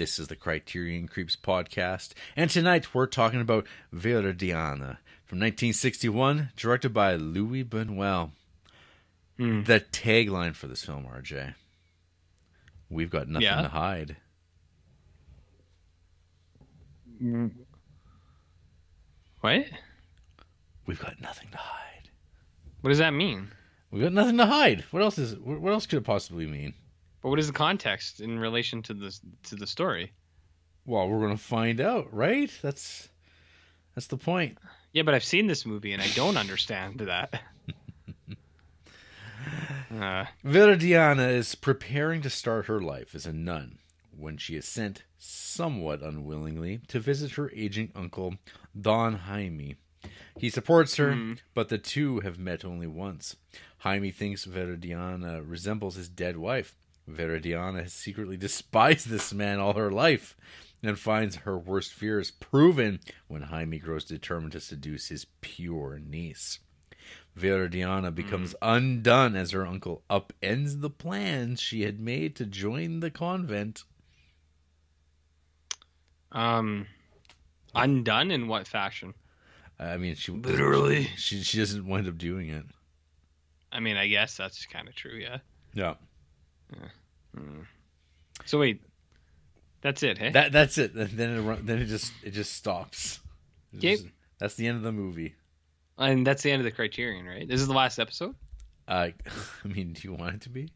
This is the Criterion Creeps podcast, and tonight we're talking about Viridiana from 1961, directed by Luis Buñuel. Hmm. The tagline for this film, RJ. We've got nothing Yeah. to hide. What? We've got nothing to hide. What does that mean? We've got nothing to hide. What else is? What else could it possibly mean? But what is the context in relation to the to the story? Well, we're gonna find out, right? That's that's the point. Yeah, but I've seen this movie and I don't understand that. uh, Viridiana is preparing to start her life as a nun when she is sent, somewhat unwillingly, to visit her aging uncle, Don Jaime. He supports her, but the two have met only once. Jaime thinks Viridiana resembles his dead wife. Viridiana has secretly despised this man all her life and finds her worst fears proven when Jaime grows determined to seduce his pure niece. Viridiana becomes undone as her uncle upends the plans she had made to join the convent. um, undone in what fashion? I mean, she Literally. she she doesn't wind up doing it. I mean, I guess that's kind of true. Yeah. Yeah, So wait, that's it, hey? that that's it. Then it run- then it just it just stops. Okay. just- that's the end of the movie. and that's the end of the Criterion, right? This is the last episode. Uh, I mean, do you want it to be?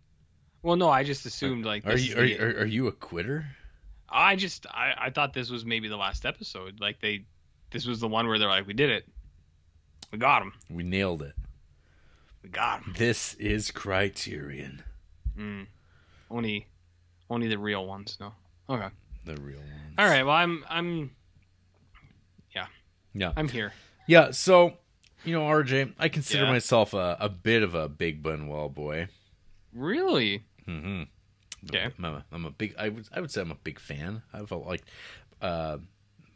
Well, no, I just assumed like Are you are, the- are, are you a quitter? I just I, I thought this was maybe the last episode. Like they, this was the one where they're like, we did it, we got him, We nailed it. we got him. This is Criterion, Mm. Only, only the real ones. No. Okay. the real one. All right. Well, I'm I'm Yeah. Yeah. I'm here. Yeah, so you know, RJ, I consider Yeah. myself a, a bit of a big Buñuel boy. Really? Mm-hmm. Okay. I'm a, I'm a big. I would I would say I'm a big fan. I've liked uh,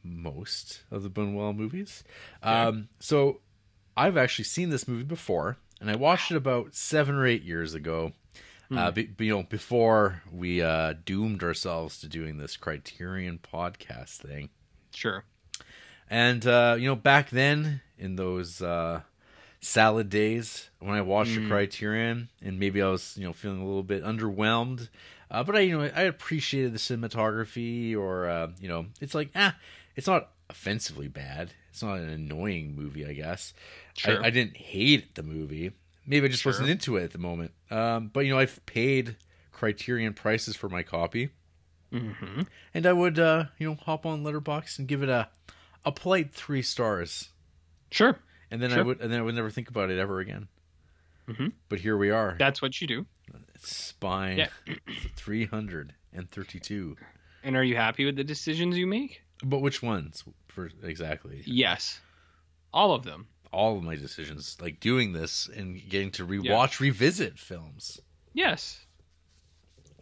most of the Buñuel movies. Um, so I've actually seen this movie before, and I watched it about seven or eight years ago. Uh, be, you know, before we uh, doomed ourselves to doing this Criterion podcast thing. Sure. And uh, you know, back then in those uh, salad days when I watched the Criterion, and maybe I was you know feeling a little bit underwhelmed, uh, but I you know I appreciated the cinematography, or uh, you know, it's like ah, it's not offensively bad. It's not an annoying movie, I guess. Sure. I, I didn't hate the movie. Maybe I just Sure. wasn't into it at the moment. Um, but you know, I've paid Criterion prices for my copy Mm-hmm. and I would uh, you know hop on Letterboxd and give it a a polite three stars, Sure. and then I would and then I would never think about it ever again. Mhm. But here we are, That's what you do. spine Yeah. three hundred and thirty-two. And are you happy with the decisions you make? But which ones for exactly? Yes. All of them. All of my decisions, like doing this and getting to rewatch, revisit films. Yes.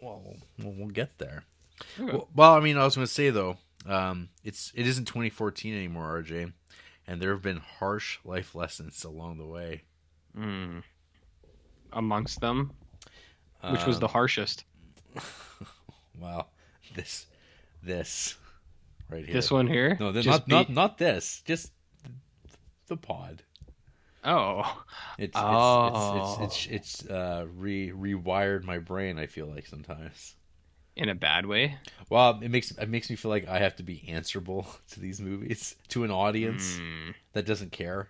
Well, we'll, we'll get there. Okay. Well, well, I mean, I was going to say though, um, it's it isn't 2014 anymore, RJ, and there have been harsh life lessons along the way. Mm. Amongst them, which was Um, the harshest? Wow, this, this, right here. This one here. No, th- Just not not not this. Just the pod. Oh. It's Oh. it's it's it's, it's uh, re rewired my brain. I feel like sometimes. In a bad way. Well, it makes it makes me feel like I have to be answerable to these movies to an audience Mm. that doesn't care.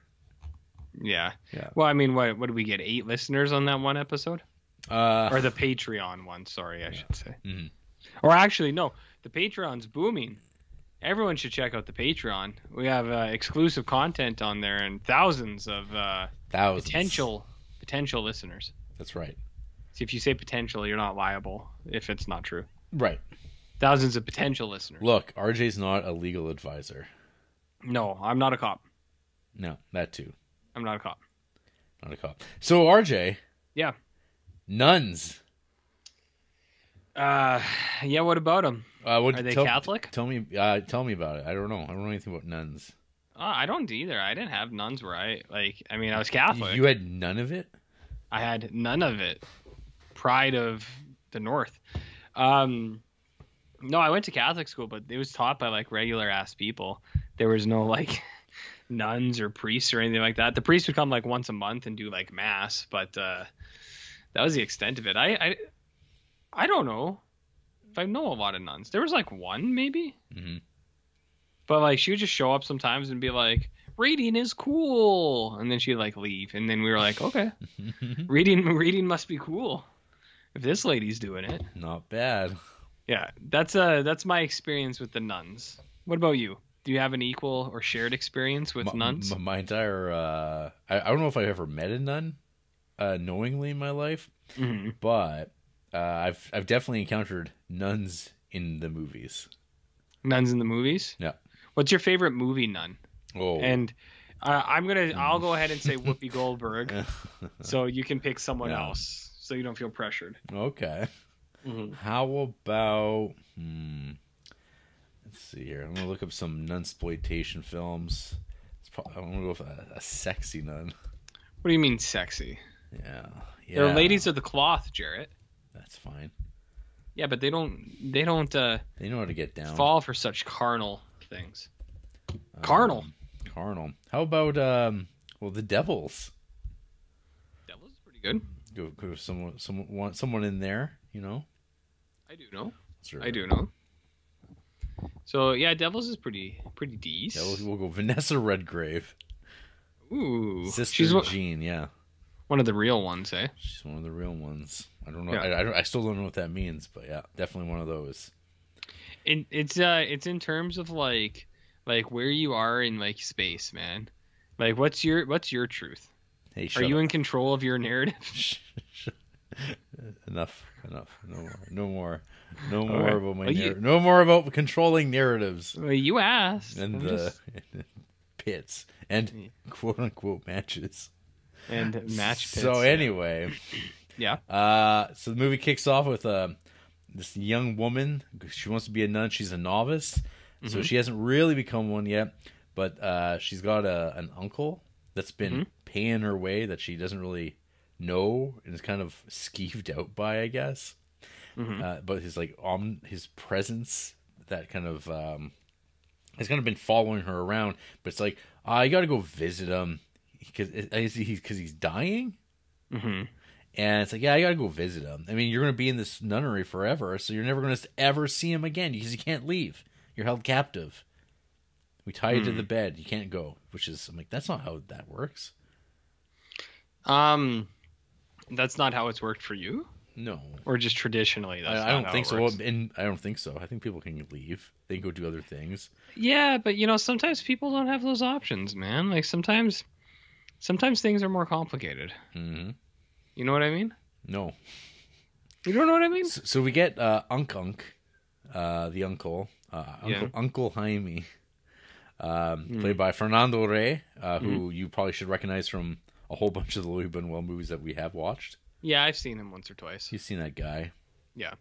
Yeah. Yeah. Well, I mean, what what did we get? Eight listeners on that one episode, Uh, or the Patreon one? Sorry, I should say. Mhm. Or actually, no, the Patreon's booming. Everyone should check out the Patreon. We have uh, exclusive content on there and thousands of uh, thousands. potential potential listeners. That's right. See, if you say potential, you're not liable if it's not true. Right. Thousands of potential listeners. Look, RJ's not a legal advisor. No, I'm not a cop. No, that too. I'm not a cop. Not a cop. So RJ, Yeah. nuns. Uh, yeah. What about them? Uh, what, Are they tell, Catholic? Tell me. Uh, tell me about it. I don't know. I don't know anything about nuns. Uh, I don't either. I didn't have nuns where I like. I mean, I was Catholic. You had none of it. I had none of it. Pride of the North. Um, No, I went to Catholic school, but it was taught by like regular ass people. There was no like nuns or priests or anything like that. The priest would come like once a month and do like mass, but uh, that was the extent of it. I, I I don't know if I know a lot of nuns. There was like one maybe, Mhm. but like she would just show up sometimes and be like, "Reading is cool," and then she'd like leave, and then we were like, "Okay, reading reading must be cool if this lady's doing it." Not bad. Yeah, that's uh that's my experience with the nuns. What about you? Do you have an equal or shared experience with M- nuns? m- my entire uh, I, I don't know if I've ever met a nun uh, knowingly in my life, hmm but uh, I've I've definitely encountered nuns in the movies. Nuns in the movies. Yeah. What's your favorite movie nun? Oh, And uh, I'm gonna I'll go ahead and say Whoopi Goldberg, so you can pick someone Yeah. else, so you don't feel pressured. okay. Mm-hmm. How about hmm, let's see here. I'm gonna look up some nun exploitation films. It's probably, I'm gonna go with a, a sexy nun. What do you mean sexy? Yeah, yeah. They're ladies of the cloth, Jarrett. That's fine. Yeah, but they don't they don't uh, They know how to get down. fall for such carnal things. Um, carnal. carnal. How about um? Well, the devils. Devil's is pretty good. Go, go someone, someone, want someone in there. You know. I do know. Sure. I do know. So yeah, Devils is pretty pretty decent. we'll, we'll go Vanessa Redgrave, Ooh, Sister she's Jean. Yeah, one of the real ones, eh? she's one of the real ones. I don't know. Yeah. I, I, don't- I still don't know what that means, but yeah, definitely one of those. It, it's uh, it's in terms of like like where you are in like space, man. Like, what's your what's your truth? Hey, Are you up. in control of your narrative? enough, enough. No more. No more. No All more right. about my. Well, you- no more about controlling narratives Well, you asked. and the just- pits and quote unquote matches. And match pits. So anyway, yeah. uh, so the movie kicks off with uh, this young woman. She wants to be a nun. She's a novice, so Mhm. she hasn't really become one yet. But uh, she's got a, an uncle that's been Mhm. paying her way that she doesn't really know and is kind of skeeved out by, I guess. Mhm. Uh, but his like om his presence that kind of um, has kind of been following her around. But it's like I got to go visit him because he's because he's dying. hmm And it's like, yeah, I gotta go visit him. I mean, you're gonna be in this nunnery forever, so you're never gonna ever see him again because you can't leave. You're held captive. We tie you to Hmm. the bed. You can't go. Which is, I'm like, that's not how that works. Um, that's not how it's worked for you, No, or just traditionally. That's I, I don't think so. And I don't think so. I think people can leave. They can go do other things. Yeah, but you know, sometimes people don't have those options, man. Like sometimes, sometimes things are more complicated. hmm You know what I mean? No. You don't know what I mean? So, so we get uh, Unk Unk, uh, the uncle, uh, Uncle, Yeah. Uncle Jaime, um, Hmm. played by Fernando Rey, uh, Mm-hmm. who you probably should recognize from a whole bunch of the Luis Buñuel movies that we have watched. Yeah, I've seen him once or twice. You've seen that guy. Yeah.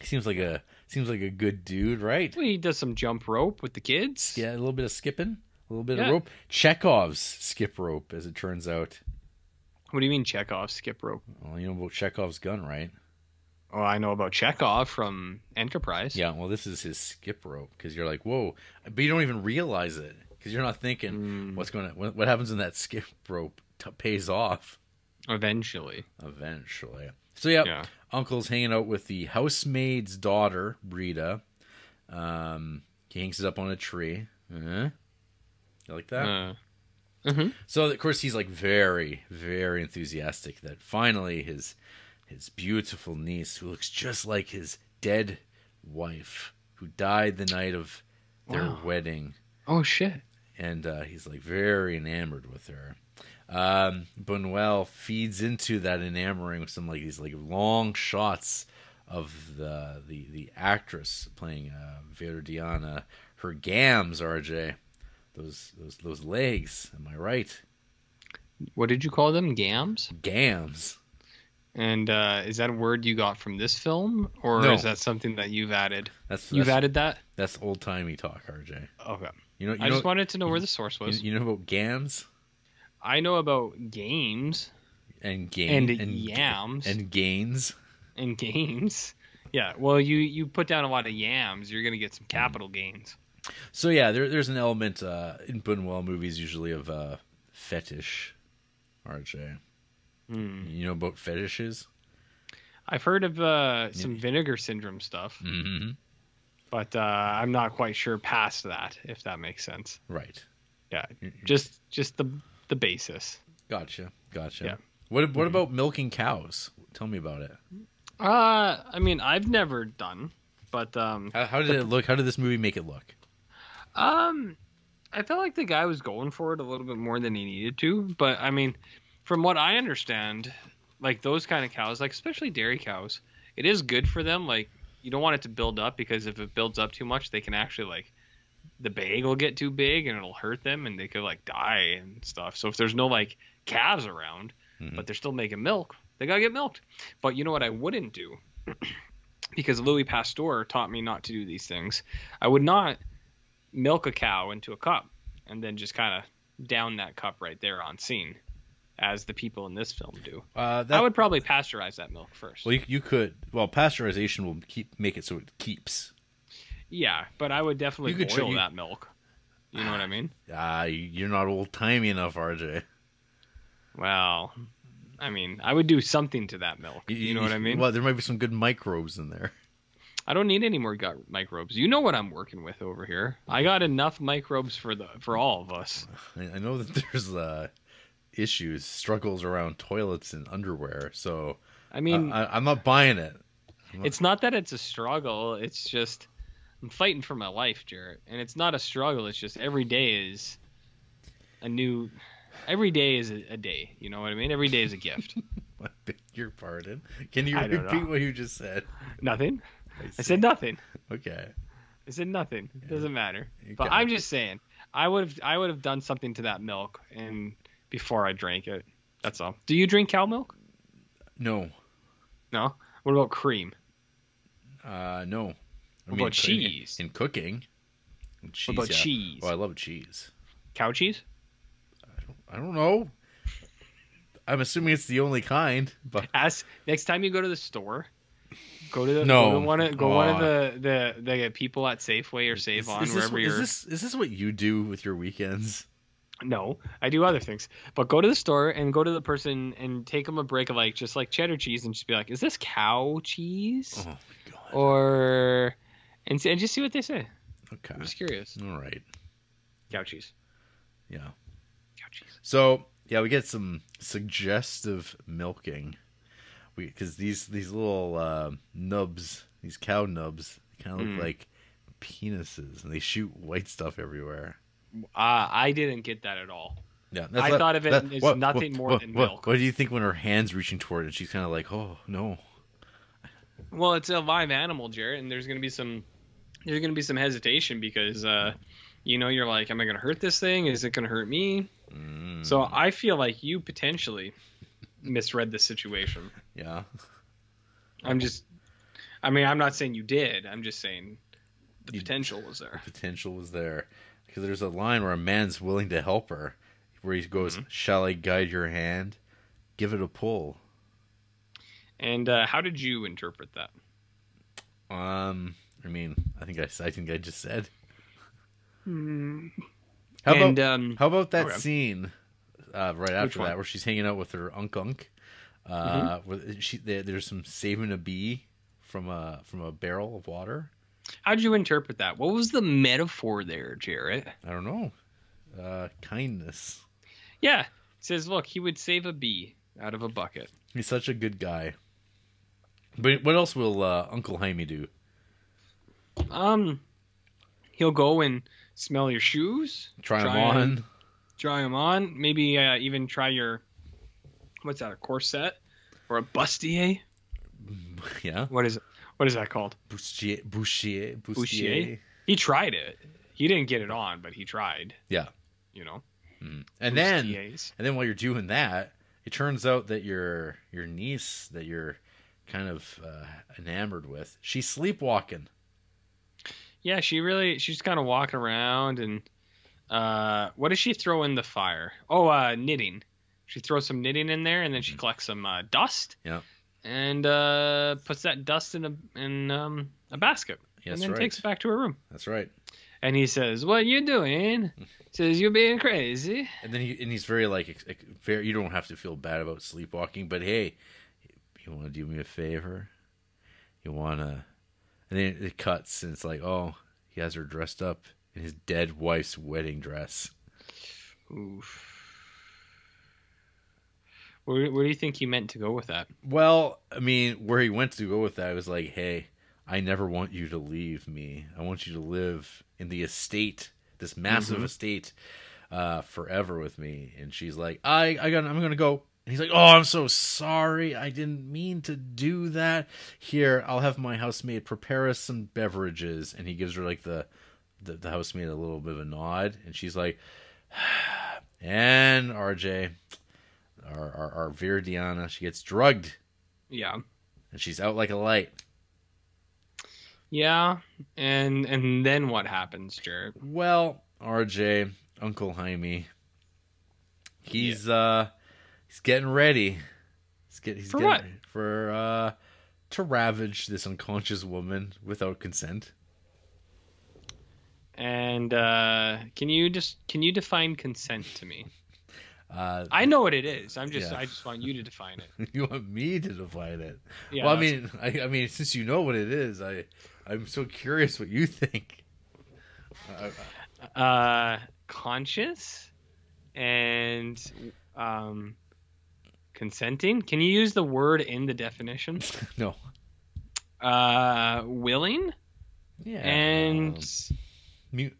He seems like a seems like a good dude, right? Well, he does some jump rope with the kids. Yeah, a little bit of skipping, a little bit Yeah. of rope. Chekhov's skip rope, as it turns out. What do you mean Chekhov's skip rope? Well, you know about Chekhov's gun, right? Oh, I know about Chekhov from Enterprise. Yeah. Well, this is his skip rope because you're like, whoa, but you don't even realize it because you're not thinking Mm, what's going to what, happens when that skip rope t- pays off eventually. eventually. So yeah, Yeah. Uncle's hanging out with the housemaid's daughter, Brita. Um, he hangs it up on a tree. Uh-huh. You like that? Uh, mhm. So of course he's like very, very enthusiastic that finally his his beautiful niece, who looks just like his dead wife, who died the night of their Wow. wedding, Oh shit. and uh, he's like very enamored with her. Um, Buñuel feeds into that enamoring with some like these like long shots of the the the actress playing uh, Viridiana, her gams, RJ, those those those legs. Am I right? What did you call them? Gams? Gams. And uh, is that a word you got from this film, or No. is that something that you've added? That's You've that's, added that? that's old timey talk, RJ. Okay. You know, you I know, just wanted to know where the source was. you know about gams I know about games and gain and, yams and, gains and gains. games. Yeah, well, you you put down a lot of yams, you're gonna get some capital gains. So yeah, there, there's an element uh, in Buñuel movies usually of uh, fetish. RJ, Hmm. you know about fetishes? I've heard of uh, some vinegar syndrome stuff, Mm-hmm. but uh, I'm not quite sure past that, if that makes sense. Right. Yeah, Mm-hmm. just just the the basis. Gotcha. Gotcha. Yeah. What What about milking cows? Tell me about it. Uh, I mean, I've never done, but um, How, how did it look? How did this movie make it look? Um, I felt like the guy was going for it a little bit more than he needed to. But I mean, from what I understand, like those kind of cows, like especially dairy cows, it is good for them. Like you don't want it to build up because if it builds up too much, they can actually like the bag will get too big and it'll hurt them and they could like die and stuff. So if there's no like calves around, Mhm. but they're still making milk, they gotta get milked. But you know what I wouldn't do? because Louis Pasteur taught me not to do these things. I would not milk a cow into a cup and then just kind of down that cup right there on scene, as the people in this film do. Uh, that, I would probably pasteurize that milk first. Well, you, you could. Well, pasteurization will keep make it so it keeps. yeah, but I would definitely You boil you- that milk. You know what I mean? Ah, you're not old timey enough, RJ. Well, I mean, I would do something to that milk. You know what I mean? Well, there might be some good microbes in there. I don't need any more gut microbes. You know what I'm working with over here. I got enough microbes for the for all of us. I, know that there's uh, issues, struggles around toilets and underwear. So I mean, I, I, I'm not buying it. It's not that it's a struggle. It's just I'm fighting for my life, Jarrett. And it's not a struggle. It's just every day is a new. Every day is a, a day. You know what I mean? Every day is a gift. I beg your pardon. Can you I repeat what you just said? nothing. I see. said nothing. Okay. I said nothing. It doesn't matter. You But I'm just saying, I would have I would have done something to that milk and before I drank it. That's all. Do you drink cow milk? No. No. What about cream? Uh, no. I What about cheese? In, cooking. Cheese, What about yeah. cheese? Oh, I love cheese. Cow cheese? I don't know. I'm assuming it's the only kind, but Ask next time you go to the store. Go to the No. go to one of go one of the, the the people at Safeway or Save is, On is this, wherever what- is you're. Is this is this what you do with your weekends? No, I do other things. But go to the store and go to the person and take them a break of like just like cheddar cheese and just be like, "Is this cow cheese?" Oh my god. Or and, and just see what they say. Okay. I'm just curious. All right. Cow cheese. Yeah. Cow cheese. So yeah, we get some suggestive milking. We because these these little uh, nubs, these cow nubs, kind of look Mm. like penises, and they shoot white stuff everywhere. Uh, I didn't get that at all. Yeah, I thought of it as nothing more than what, milk. What do you think when her hands reaching toward it? and She's kind of like, oh no. Well, it's a live animal, Jarrett, and there's gonna be some there's gonna be some hesitation because uh, you know you're like, am I gonna hurt this thing? Is it gonna hurt me? Mm, So I feel like you potentially misread the situation. yeah, I'm just, I mean, I'm not saying you did. I'm just saying the You- potential was there. potential was there because there's a line where a man's willing to help her, where he goes, Mm-hmm. "Shall I guide your hand? Give it a pull." And uh, how did you interpret that? Um, I mean, I think I, I think I just said. How and about um, how about that okay. scene uh, right after that where she's hanging out with her unk unk? Uh, with she there, there's some saving a bee from a from a barrel of water. how did you interpret that? What was the metaphor there, Jarrett? I don't know. Uh, kindness. Yeah, it says, look, he would save a bee out of a bucket. He's such a good guy. But what else will uh, Uncle Jaime do? Um, he'll go and smell your shoes, Try, Try on. Try them on, maybe uh, even try your what's that, a corset or a bustier? Yeah. What is it? What is that called? Bouchier, Bustier. Bouchier? He tried it. He didn't get it on, but he tried. Yeah. You know, Mhm. And then bustiers. And then while you're doing that, it turns out that your your niece that you're kind of uh, enamored with, she's sleepwalking. yeah, she really she's kind of walking around and uh, what does she throw in the fire? Oh, uh, knitting. She throws some knitting in there, and then she collects some uh, dust. Yeah. and uh, puts that dust in a in um, a basket, That's and then right. takes it back to her room. That's right. And he says, "What you doing?" says, "You're being crazy." And then he and he's very like very. You don't have to feel bad about sleepwalking, but hey, you want to do me a favor? You want to? And then it cuts, and it's like, oh, he has her dressed up in his dead wife's wedding dress. Oof. Where, where do you think he meant to go with that? Well, I mean, where he went to go with that was like, hey, I never want you to leave me. I want you to live in the estate, this massive Mhm. estate, uh, forever with me. And she's like, I, I got, I'm gonna go. And he's like, oh, I'm so sorry. I didn't mean to do that. Here, I'll have my housemaid prepare us some beverages. And he gives her like the, the, the made a little bit of a nod, and she's like, and RJ, our our, our Viridiana, she gets drugged Yeah, and she's out like a light. yeah, and and then what happens, Jarrett? Well, RJ, Uncle Jaime, he's uh he's getting ready. He's get he's For getting what? for uh to ravage this unconscious woman without consent. And uh, can you just can you define consent to me? Uh I know what it is. I'm just Yeah. I just want you to define it. you want me to define it. Yeah. well, I mean, I, I mean, since you know what it is, I I'm so curious what you think. Uh, uh, conscious and um, consenting. Can you use the word in the definition? no. Uh, willing Yeah. and um, mu-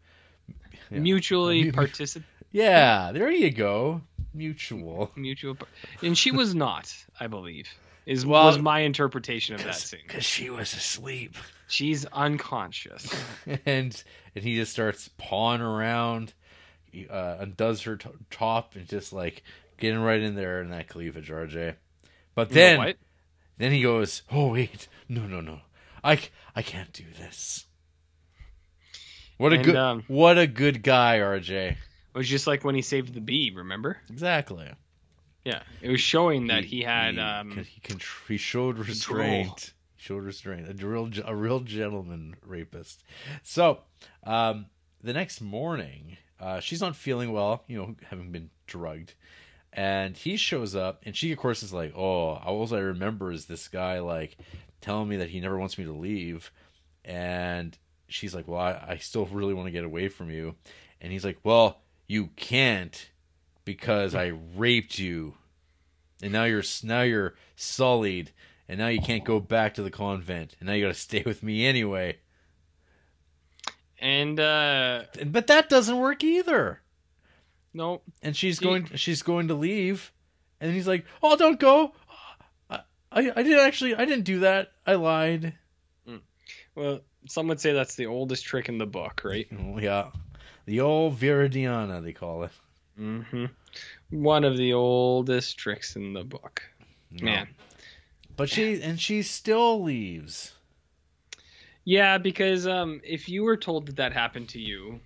yeah. mutually Mu- mu- participate. Yeah, there you go. Mutual. Mutual, par- and she was not, I believe, is Well, was my interpretation of that scene. Because she was asleep. She's unconscious. and and he just starts pawing around, uh, undoes her t- top, and just like getting right in there in that cleavage, RJ. But You know then, then he goes, "Oh wait, no, no, no, I I can't do this." What a And, good, um, what a good guy, RJ. It was just like when he saved the bee. Remember? Exactly. Yeah, it was showing that he, had. he, um, he, he showed restraint. He showed restraint. A real, a real gentleman rapist. So, um, the next morning, uh, she's not feeling well. You know, having been drugged, and he shows up, and she, of course, is like, "Oh, all I remember is this guy like telling me that he never wants me to leave," and she's like, "Well, I, I still really want to get away from you," and he's like, "Well, you can't." Because I raped you, and now you're now you're sullied, and now you can't go back to the convent, and now you got to stay with me anyway. and uh, But that doesn't work either. no, And she's going she's going to leave, and he's like, "Oh, don't go. I I, I didn't actually I didn't do that. I lied." well, some would say that's the oldest trick in the book, right? Yeah, the old Viridiana they call it. Mm-hmm. One of the oldest tricks in the book. Man. But she and she still leaves. Yeah, because um, if you were told that that happened to you,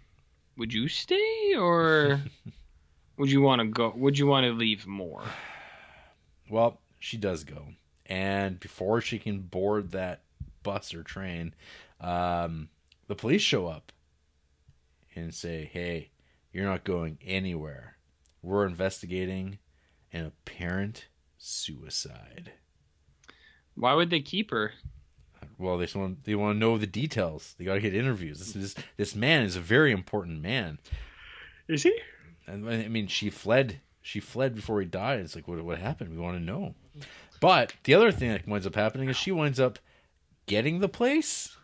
would you stay or would you want to go? Would you want to leave more? Well, she does go, and before she can board that bus or train, um, the police show up and say, "Hey, you're not going anywhere. We're investigating an apparent suicide." Why would they keep her? Well, they just want they want to know the details. They got to get interviews. This this this man is a very important man, Is he? and I mean, she fled. She fled before he died. It's like, what what happened? We want to know. But the other thing that winds up happening is she winds up getting the place.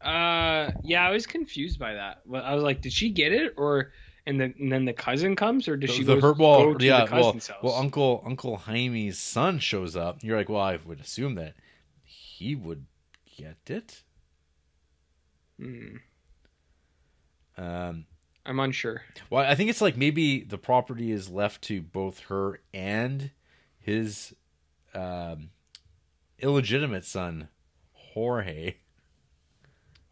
Uh, yeah, I was confused by that. Well, I was like, did she get it, or and then and then the cousin comes, or does she the, go, her, well, go to yeah, the well, cousin's house? well, Uncle Uncle Jaime's son shows up. You're like, well, I would assume that he would get it. Hmm, Um, I'm unsure. well, I think it's like maybe the property is left to both her and his um, illegitimate son, Jorge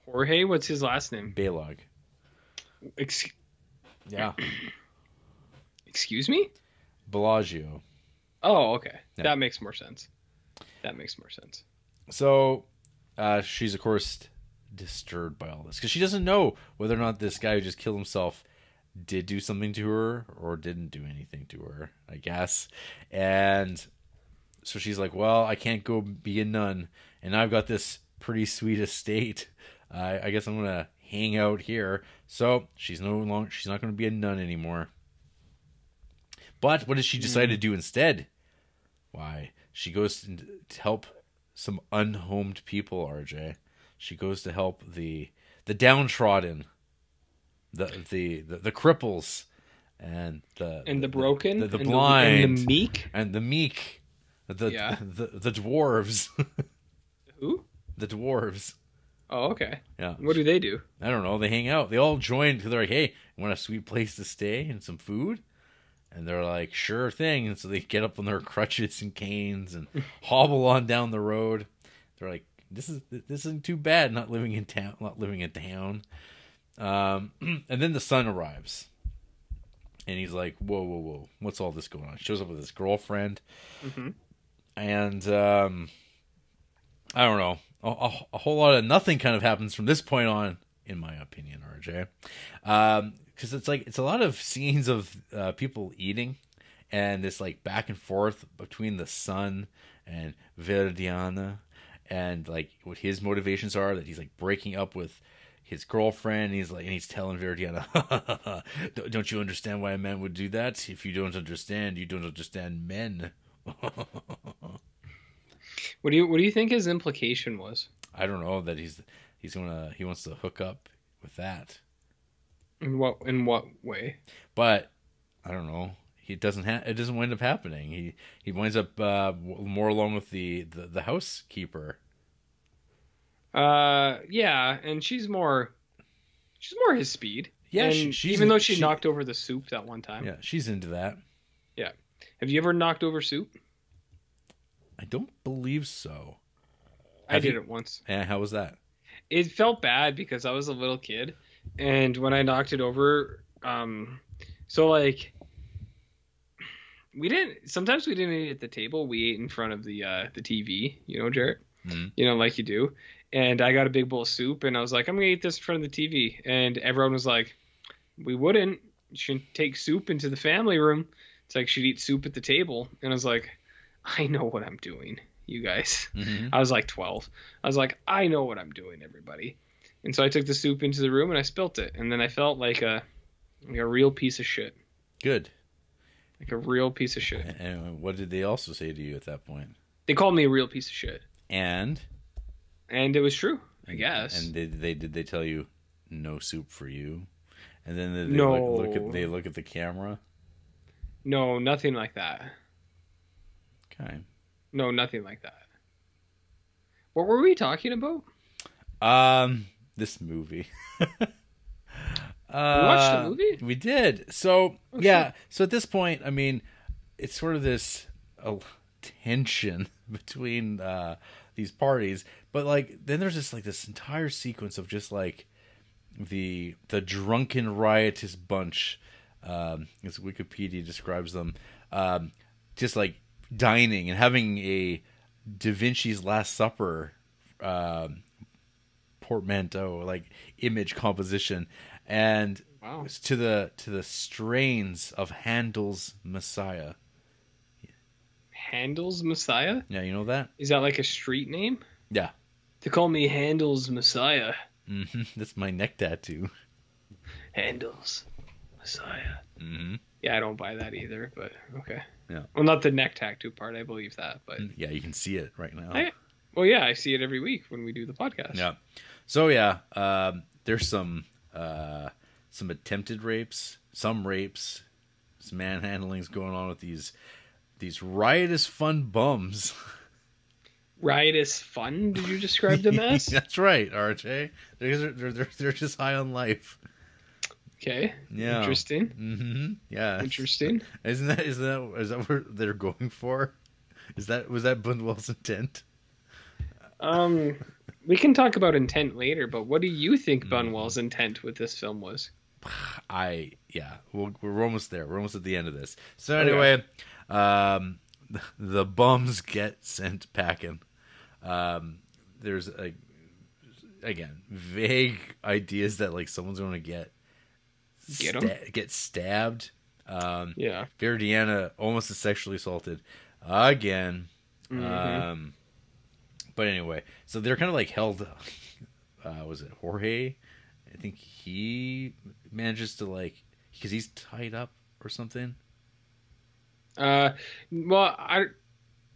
Jorge, what's his last name? Balog. Ex- Yeah, excuse me? Bellagio. Oh, okay, Yeah. that makes more sense. That makes more sense. So uh, she's of course disturbed by all this because she doesn't know whether or not this guy who just killed himself did do something to her or didn't do anything to her. I guess, and so she's like, "Well, I can't go be a nun, and I've got this pretty sweet estate. Uh, I guess I'm gonna hang out here." So she's no longer she's not gonna be a nun anymore. But what does she decide to do instead? Why, she goes to help some unhomed people, RJ. She goes to help the the downtrodden, the the the, the cripples, and the And the broken, the, the and blind, and the meek. and the meek, the Yeah. the, the dwarves, Who? the dwarves. Oh, okay. Yeah, What do they do? I don't know. They hang out. They all join because they're like, "Hey, want a sweet place to stay and some food?" And they're like, "Sure thing." And so they get up on their crutches and canes and hobble on down the road. They're like, "This is this isn't too bad. Not living in town. Not living in town." Um, and then the son arrives, and he's like, "Whoa, whoa, whoa! What's all this going on?" Shows up with his girlfriend, Mhm. and um, I don't know. A, a, a whole lot of nothing kind of happens from this point on, in my opinion, RJ. Because it's like it's a lot of scenes of uh, people eating, and this like back and forth between the son and Viridiana, and like what his motivations are. That he's like breaking up with his girlfriend. And he's like, and he's telling Viridiana, "Don't- "Don't you understand why a man would do that? If you don't understand, you don't understand men." What do you What do you think his implication was? I don't know that he's he's gonna he wants to hook up with that, In what In what way? but I don't know. He doesn't ha- it doesn't wind up happening. He he winds up uh, more along with the, the the housekeeper. Uh, yeah, and she's more. She's more his speed. Yeah, she- she's even in- though she, she- knocked over the soup that one time. Yeah, she's into that. Yeah. Have you ever knocked over soup? I don't believe so. I did you- it once. And how was that? It felt bad because I was a little kid, and when I knocked it over, um, so like, we didn't. Sometimes we didn't eat at the table. We ate in front of the uh, the TV. You know, Jarrett. Mhm. You know, like you do. And I got a big bowl of soup, and I was like, I'm gonna eat this in front of the TV. And everyone was like, We wouldn't. You shouldn't take soup into the family room. It's like she'd eat soup at the table. And I was like, I know what I'm doing, you guys. Mhm. I was like 12. I was like, I know what I'm doing, everybody. And so I took the soup into the room and I spilt it, and then I felt like a like a real piece of shit, Good. like a real piece of shit. And what did they also say to you at that point? They called me a real piece of shit, And and it was true, I guess. And did they did they tell you no soup for you? And then they No. look, look at they look at the camera. no, nothing like that. Okay. No, nothing like that. What were we talking about? Um, this movie. uh, watched the movie? We did. So Oh, yeah. So at this point, I mean, it's sort of this uh, tension between uh, these parties, but like then there's just like this entire sequence of just like the the drunken riotous bunch, um, as Wikipedia describes them, um, just like dining and having a Da Vinci's Last Supper. Um, portmanteau like image composition and Wow. to the to the strains of Handel's Messiah. Handel's Messiah? Yeah, you know that? Is that like a street name? Yeah. They call me Handel's Messiah. hmm That's my neck tattoo. Handel's Messiah. hmm Yeah, I don't buy that either, but okay. Yeah. Well, not the neck tattoo part. I believe that, but Yeah, you can see it right now. I- well, yeah, I see it every week when we do the podcast. Yeah. So yeah, um, there's some uh, some attempted rapes, some rapes, some manhandlings going on with these these riotous fun bums. Riotous fun. Did you describe them as? That's right, RJ. They're, they're, they're, they're just high on life. Okay. Yeah. Interesting. hmm Yeah. Interesting. Isn't that is that is that what they're going for? Is that was that Buñuel's intent? Um, we can talk about intent later, but what do you think Mm. Buñuel's intent with this film was? I yeah, we're, we're almost there. We're almost at the end of this. So Okay. anyway, um, the bums get sent packing. Um, there's a again vague ideas that like someone's going to get Get sta- get stabbed. Um, Yeah. Viridiana almost is sexually assaulted again. Mhm. Um, but anyway, so they're kind of like held. Uh, was it Jorge? I think he manages to like because he's tied up or something. Uh, well, I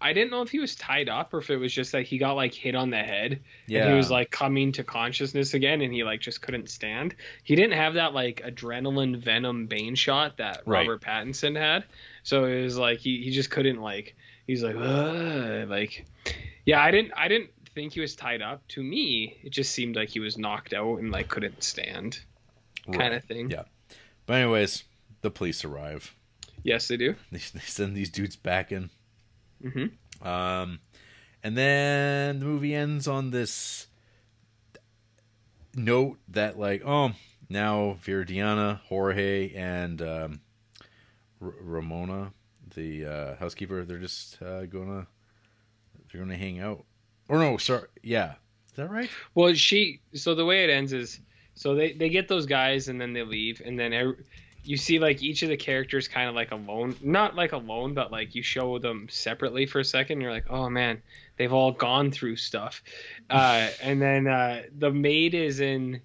I didn't know if he was tied up or if it was just that he got like hit on the head Yeah, and he was like coming to consciousness again and he like just couldn't stand. He didn't have that like adrenaline venom bane shot that Right. Robert Pattinson had. So it was like he, he just couldn't like he's like "Ugh," like yeah, I didn't I didn't think he was tied up. To me, it just seemed like he was knocked out and like couldn't stand kind of thing. Yeah. But anyways, the police arrive. Yes, they do. They, they send these dudes back in. Mhm. Um, and then the movie ends on this note that, like, oh, now Viridiana, Jorge, and um, R- Ramona, the uh, housekeeper, they're just uh, gonna they're gonna hang out. Or no, sorry, yeah, is that right? Well, she. So the way it ends is, so they they get those guys and then they leave, and then every, you see like each of the characters kind of like alone, not like alone, but like you show them separately for a second. You're like, oh man, they've all gone through stuff, uh, and then uh, the maid is in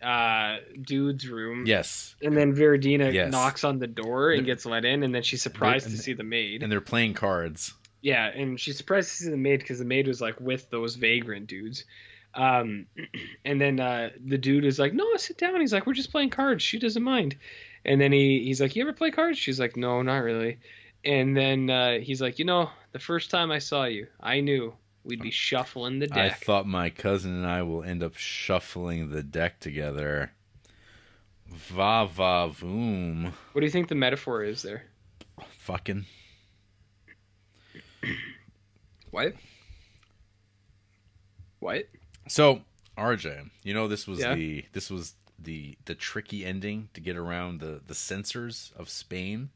uh dude's room Yes, and then Viridiana Yes. knocks on the door and gets let in and then she's surprised and- to see the maid and they're playing cards. yeah, and she's surprised to see the maid because the maid was like with those vagrant dudes. Um, and then uh, the dude is like, "No, sit down." He's like, "We're just playing cards. She doesn't mind." And then he he's like, "You ever play cards?" She's like, "No, not really." And then uh, he's like, "You know, the first time I saw you, I knew we'd be shuffling the deck." I thought my cousin and I will end up shuffling the deck together. Va va voom. what do you think the metaphor is there? Fucking. What? What? So, RJ, you know this was Yeah. the this was the the tricky ending to get around the the censors of Spain.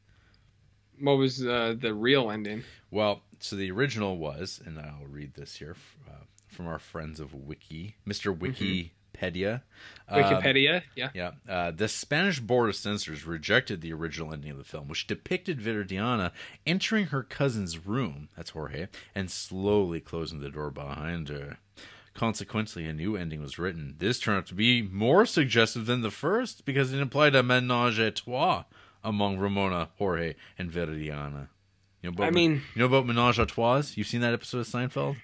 What was uh, the real ending? Well, so the original was, and I'll read this here uh, from our friends of Wiki, Mr. Wikipedia. Um, Wikipedia? yeah. Yeah, uh, the Spanish Board of Censors rejected the original ending of the film, which depicted Viridiana entering her cousin's room, that's Jorge, and slowly closing the door behind her. Consequently, a new ending was written. This turned out to be more suggestive than the first because it implied a menage a trois among Ramona, Jorge, and Viridiana. You know about, I mean- you know about menage a trois? You've seen that episode of Seinfeld?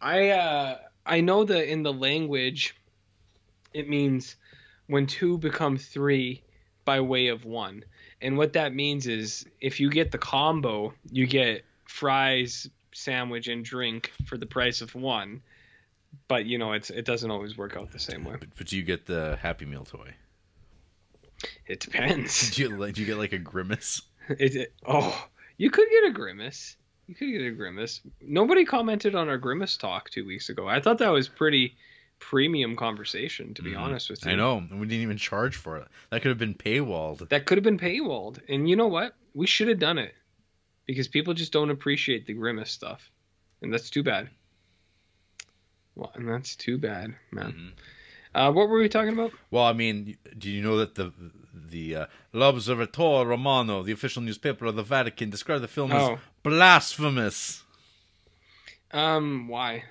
I uh I know that in the language it means when two become three by way of one. And what that means is if you get the combo, you get fries, sandwich and drink for the price of one. But you know, it's it doesn't always work out the same way. But, but do you get the Happy Meal toy? It depends. Do you, do you get like a grimace? It, it- oh, you could get a grimace. You could get a grimace. Nobody commented on our grimace talk two weeks ago. I thought that was pretty premium conversation, to be Mhm. honest with you. I know, and we didn't even charge for it. That could have been paywalled. That could have been paywalled. And you know what? We should have done it. Because people just don't appreciate the grimace stuff. And that's too bad. Well, and that's too bad, man. Mhm. Uh, what were we talking about? Well, I mean, do you know that the the uh, L'Osservatore Romano, the official newspaper of the Vatican, described the film Oh. as blasphemous? Um, why?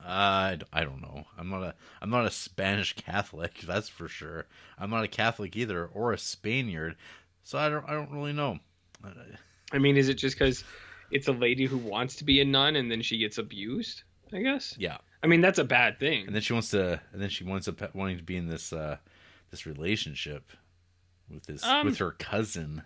I I don't know. I'm not a I'm not a Spanish Catholic, that's for sure. I'm not a Catholic either, or a Spaniard, so I don't I don't really know. Uh, I mean, is it just because it's a lady who wants to be a nun and then she gets abused? I guess. Yeah, I mean, that's a bad thing. and then she wants to, and then she winds up wanting to be in this uh this relationship with this Um, with her cousin.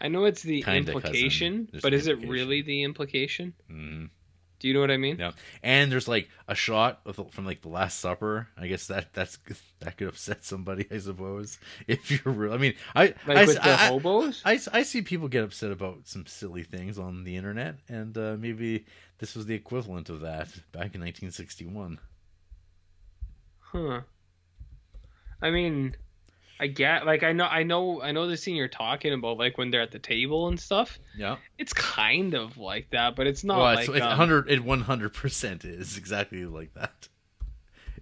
I know it's the implication, but the is it really the implication? Mhm. Do you know what I mean? Yeah, and there's like a shot from like the Last Supper. I guess that that's that could upset somebody, I suppose. If you're real, I mean, I Like I, with the I, hobos? I, I see people get upset about some silly things on the internet, and uh, maybe this was the equivalent of that back in 1961. Huh. I mean, I get like I know I know I know the scene you're talking about like when they're at the table and stuff. Yeah. It's kind of like that, but it's not well, like it's, it's um, 100 it 100% is exactly like that.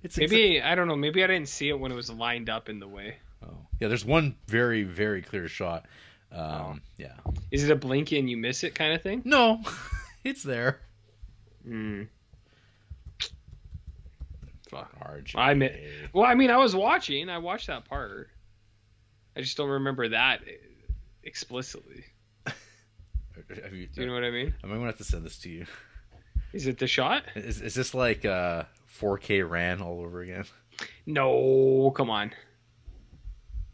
It's exa- maybe I don't know. Maybe I didn't see it when it was lined up in the way. oh. Yeah, there's one very very clear shot. Um, Oh. yeah. Is it a blink and you miss it kind of thing? No. it's there. Mm. Fuck. RJ. I Well, I mean, I was watching. I watched that part. I just don't remember that explicitly. Have you, Do you know what I mean? I'm to have to send this to you. Is it the shot? Is, is this like uh, 4K ran all over again? No, come on.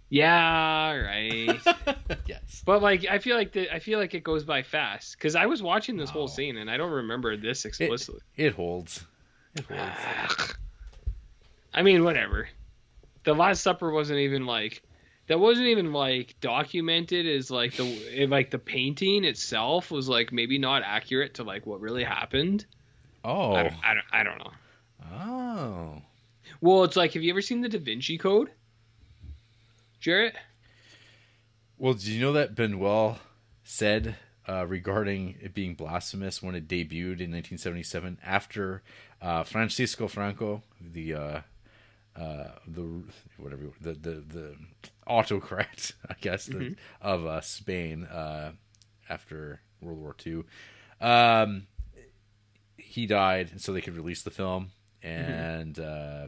Yeah, right. yes. but like, I feel like the, I feel like it goes by fast because I was watching this whole scene and I don't remember this explicitly. It holds. It holds. I mean, whatever. The Last Supper wasn't even like that wasn't even like documented as like the like the painting itself was like maybe not accurate to like what really happened. Oh. I, don't, I don't I don't know. Oh. Well, it's like have you ever seen the Da Vinci Code? Jarrett? Well, do you know that Buñuel said uh, regarding it being blasphemous when it debuted in 1977 after uh, Francisco Franco, the uh, uh, the whatever the the the autocrat, I guess, the, of uh, Spain uh, after World War II. Um, he died, and so they could release the film, and uh,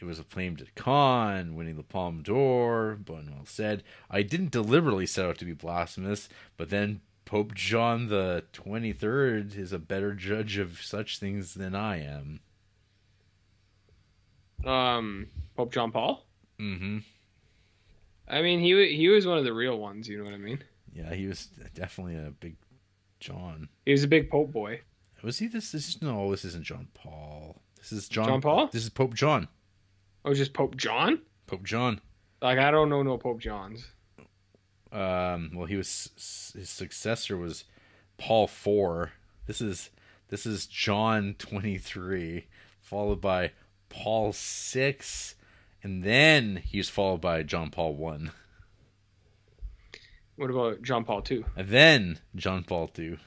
it was acclaimed at Cannes, winning the Palme d'Or. Buñuel said, "I didn't deliberately set out to be blasphemous, but then Pope John the Twenty Third is a better judge of such things than I am." Um Pope John Paul? Mm-hmm. I mean, he he was one of the real ones, you know what I mean? Yeah, he was definitely a big John. He was a big Pope boy. Was he this? This is, no, this isn't John Paul. This is John. John Paul? This is Pope John. Oh, just Pope John? Pope John. Like I don't know no Pope Johns. Um, well, he was his successor was Paul four. This is this is John twenty three, followed by Paul six, and then he's followed by John Paul one, What about John Paul 2? and then John Paul two.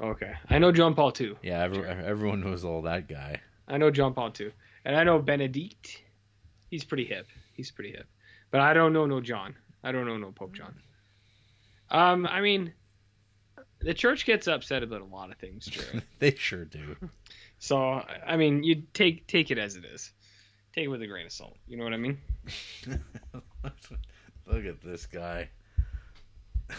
Okay, I know John Paul 2. Yeah, every, everyone knows all that guy. I know John Paul 2. and I know Benedict. He's pretty hip. He's pretty hip, but I don't know no John. I don't know no Pope John. Um, I mean, the church gets upset about a lot of things, Jarrett. they sure do. So I mean, you take take it as it is. Take it with a grain of salt. You know what I mean? Look at this guy.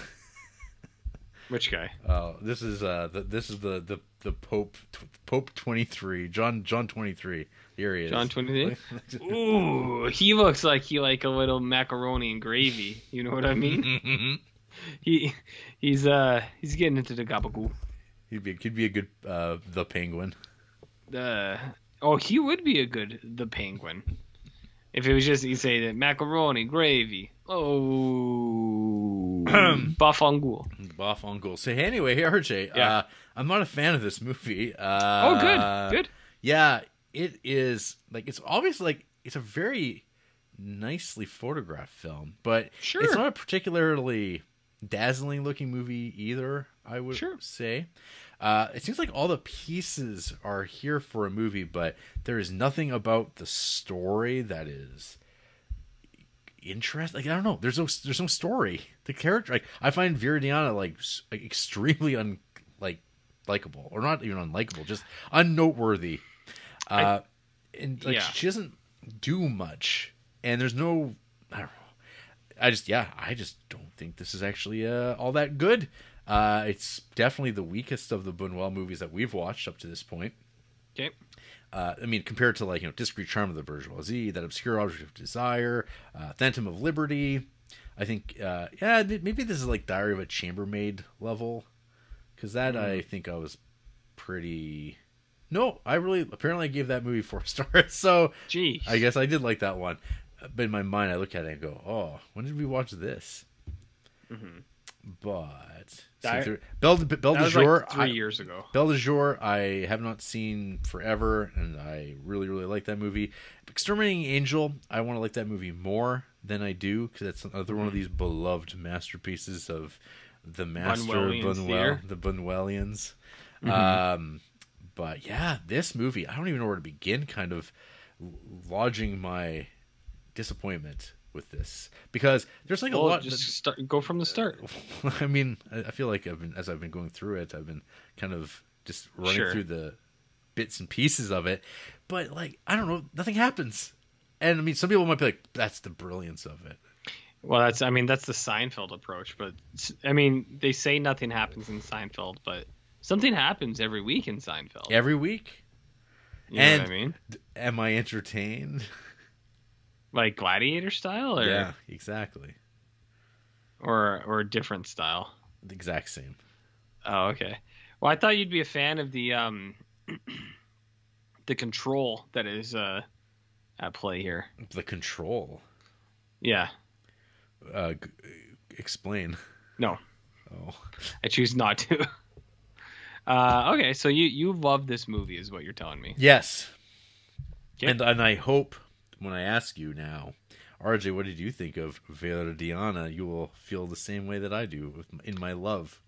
Which guy? Oh, this is uh, the, this is the the the Pope Pope twenty three John John twenty three. Here he is. John 23? Ooh, he looks like he like a little macaroni and gravy. You know what I mean? he he's uh he's getting into the gabagool. he'd be he'd be a good uh, the Penguin. Uh, oh, he would be a good the penguin. If it was just you say that macaroni gravy. Oh, bafangool. Boff Uncle. So anyway, hey RJ, Yeah. uh, I'm not a fan of this movie. Oh, Uh, good, good. Yeah, it is like it's obviously like it's a very nicely photographed film, but Sure. it's not a particularly dazzling looking movie either. I would Sure. say. Uh, it seems like all the pieces are here for a movie, but there is nothing about the story that is interesting. Like I don't know. There's no there's no story. The character like I find Viridiana like, like extremely un like likable or not even unlikable, just unnoteworthy. Uh, and like yeah. she doesn't do much, and there's no. I don't know. I just yeah, I just don't think this is actually uh, all that good. Uh, it's definitely the weakest of the Buñuel movies that we've watched up to this point. Okay. Uh, I mean, compared to like you know, Discreet Charm of the Bourgeoisie, That Obscure Object of Desire, uh, Phantom of Liberty. I think uh, yeah, maybe this is like Diary of a Chambermaid level, because that I think I was pretty. No, I really apparently I gave that movie four stars. So Gee. I guess I did like that one. But in my mind, I look at it and go, "Oh, when did we watch this?" But Di- see Belle de, Belle de Jour, like three I- years ago. Belle de Jour, I have not seen forever, and I really, really like that movie. Exterminating Angel, I want to like that movie more than I do because that's another one of these beloved masterpieces of the master Bunwellians Buñuel, the Bunwellians. Mm-hmm. Um, but yeah, this movie, I don't even know where to begin. Kind of lodging my disappointment with this because there's like a Well, lot. just start, go from the start. I mean, I feel like I've been as I've been going through it, I've been kind of just running Sure. through the bits and pieces of it, but like I don't know, nothing happens. And I mean, some people might be like, "That's the brilliance of it." Well, that's I mean that's the Seinfeld approach, but I mean they say nothing happens in Seinfeld, but something happens every week in Seinfeld. Every week, you know and- what I mean? Am I entertained? Like gladiator style, or Yeah, exactly, or or a different style. the exact same. Oh, okay. Well, I thought you'd be a fan of the um the control that is uh at play here. The control. Yeah. Uh, g- explain. No. Oh, I choose not to. Uh, okay, so you you love this movie, is what you're telling me. yes. Okay. And and I hope when I ask you now, RJ, what did you think of Viridiana? You will feel the same way that I do with, in my love.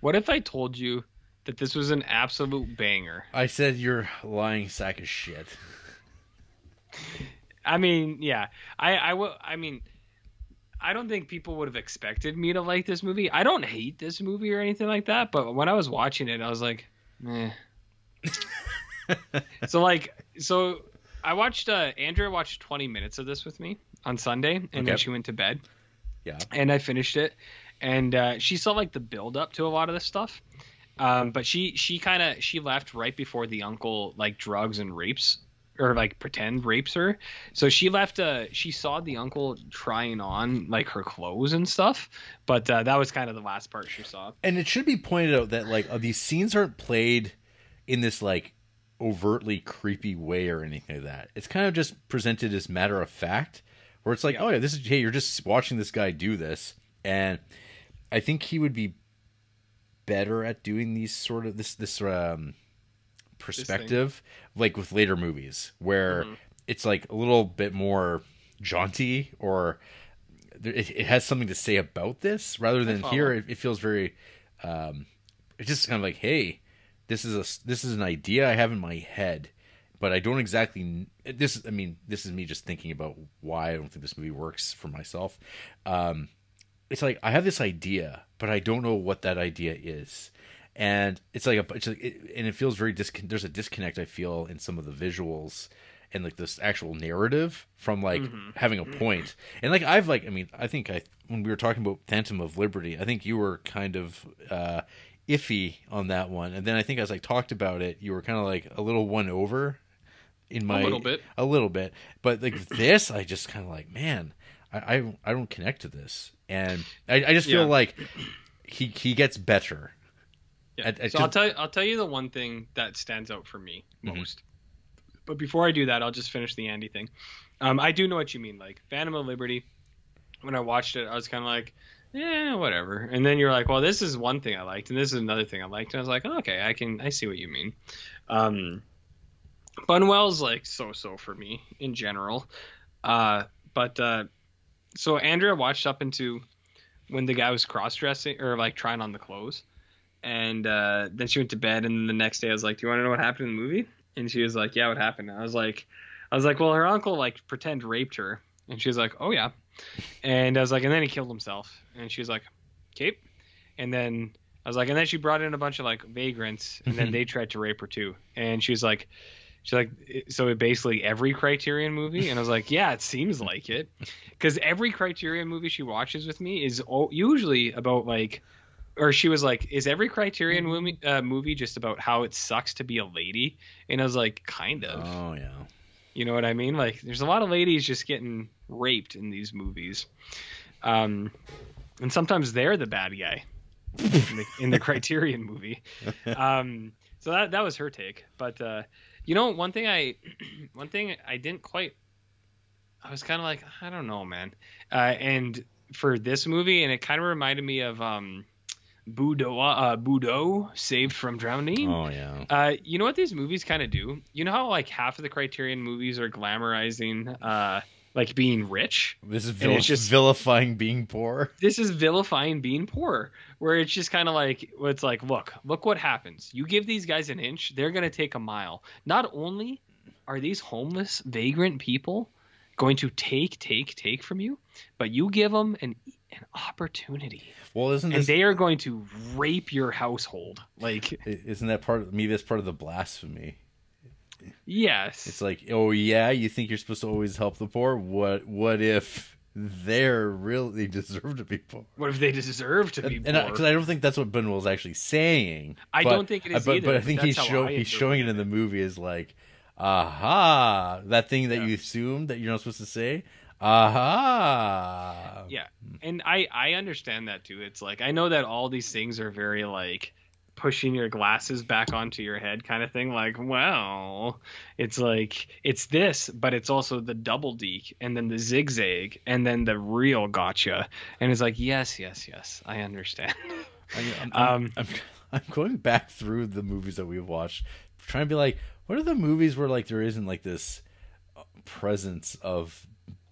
What if I told you that this was an absolute banger? I said you're lying sack of shit. I mean, yeah, I I will. I mean, I don't think people would have expected me to like this movie. I don't hate this movie or anything like that, but when I was watching it, I was like, meh. so like, so I watched. uh Andrea watched 20 minutes of this with me on Sunday, and Okay. then she went to bed. Yeah. and I finished it, and uh, she saw like the build up to a lot of this stuff. Um, but she she kind of she left right before the uncle like drugs and rapes or like pretend rapes her. So she left. Uh, she saw the uncle trying on like her clothes and stuff. But uh, that was kind of the last part she saw. And it should be pointed out that like uh, these scenes aren't played in this like overtly creepy way or anything like that. It's kind of just presented as matter of fact, where it's like, oh yeah, this is hey, you're just watching this guy do this, and I think he would be better at doing these sort of this this um perspective like with later movies where Mhm. it's like a little bit more jaunty or it, it has something to say about this rather than here. it, it feels very um it's just kind of like hey this is a this is an idea i have in my head but i don't exactly this i mean this is me just thinking about why i don't think this movie works for myself. Um it's like i have this idea but i don't know what that idea is. And it's like a it's like it, and it feels very discon- there's a disconnect i feel in some of the visuals and like this actual narrative from like having a point. And like i've like i mean i think i when we were talking about phantom of liberty i think you were kind of uh iffy on that one and then i think as i talked about it you were kind of like a little one over in my a little bit. a little bit but like this i just kind of like man I, I i don't connect to this and i, I just feel Yeah. like he he gets better Yeah. I- I so I'll tell you, I'll tell you the one thing that stands out for me Mhm. most. But before I do that, I'll just finish the Andy thing. Um, I do know what you mean. Like Phantom of Liberty, when I watched it, I was kind of like, yeah, whatever. And then you're like, well, this is one thing I liked, and this is another thing I liked. And I was like, oh, okay, I can, I see what you mean. Um, Buñuel's like so-so for me in general. Uh, but uh, so Andrea watched up into when the guy was cross-dressing or like trying on the clothes and uh, then she went to bed and the next day i was like do you want to know what happened in the movie and she was like yeah what happened i was like i was like well her uncle like pretend raped her and she was like oh yeah and i was like and then he killed himself. And she was like okay. And then i was like and then she brought in a bunch of like vagrants and then they tried to rape her too. And she was like she's like so basically every criterion movie? And i was like yeah it seems like it. Because every criterion movie she watches with me is usually about like or she was like, "Is every Criterion movie, uh, movie just about how it sucks to be a lady?" And I was like, "Kind of." oh yeah You know what I mean? Like, there's a lot of ladies just getting raped in these movies, um, and sometimes they're the bad guy in the, in the Criterion movie. Um, so that that was her take. But uh, you know, one thing I one thing I didn't quite. I was kind of like, I don't know, man. Uh, and for this movie, and it kind of reminded me of um, Boudu, uh, Boudu, Saved from Drowning. oh yeah Uh, you know what these movies kind of do? You know how like half of the Criterion movies are glamorizing uh, like being rich. This is vil- just- vilifying being poor. This is vilifying being poor, where it's just kind of like it's like, look, look what happens. You give these guys an inch, they're gonna take a mile. Not only are these homeless, vagrant people going to take, take, take from you, but you give them an an opportunity, Well, isn't and they are going to rape your household. Like, isn't that part of maybe that's part of the blasphemy? yes, It's like, oh yeah, you think you're supposed to always help the poor? What what if they're really deserve to be poor? what if they deserve to be And poor? because I, don't think that's what Buñuel is actually saying. I but- don't think it is but, either, But I think he's show, I he's showing it in the movie is like, aha, that thing that Yeah. you assumed that you're not supposed to say. Aha. Yeah, and I I understand that too. It's like I know that all these things are very like pushing your glasses back onto your head kind of thing. Like well it's like it's this but it's also the double deke and then the zigzag and then the real gotcha. And it's like yes yes yes. I understand. I'm, I'm, Um, I'm, I'm going back through the movies that we've watched, trying to be like, what are the movies where like there isn't like this presence of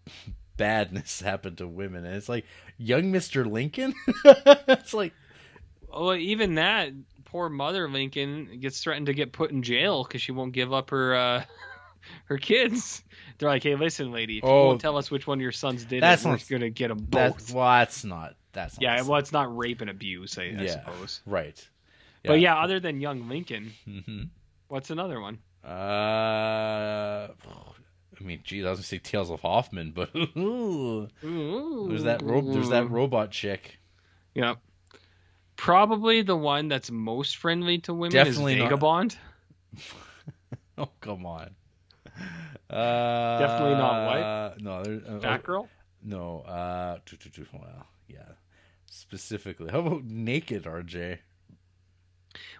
badness happen to women, and it's like young Mister Lincoln. it's like well even that poor mother lincoln gets threatened to get put in jail because she won't give up her uh her kids they're like hey listen lady if you Oh. won't tell us which one of your sons did That's not- gonna get them both that's well, that's not that's not Yeah, well, it's not rape and abuse, I, I suppose. right. But yeah, other than Young Lincoln, hmm what's another one? Uh, I mean, geez, I was gonna say Tales of Hoffmann, but there's that ro- there's that robot chick. Yeah. Probably the one that's most friendly to women Definitely is not- Oh come on. Uh, Definitely not what? No, uh, Batgirl. No, uh, well, yeah. Specifically, how about Naked RJ?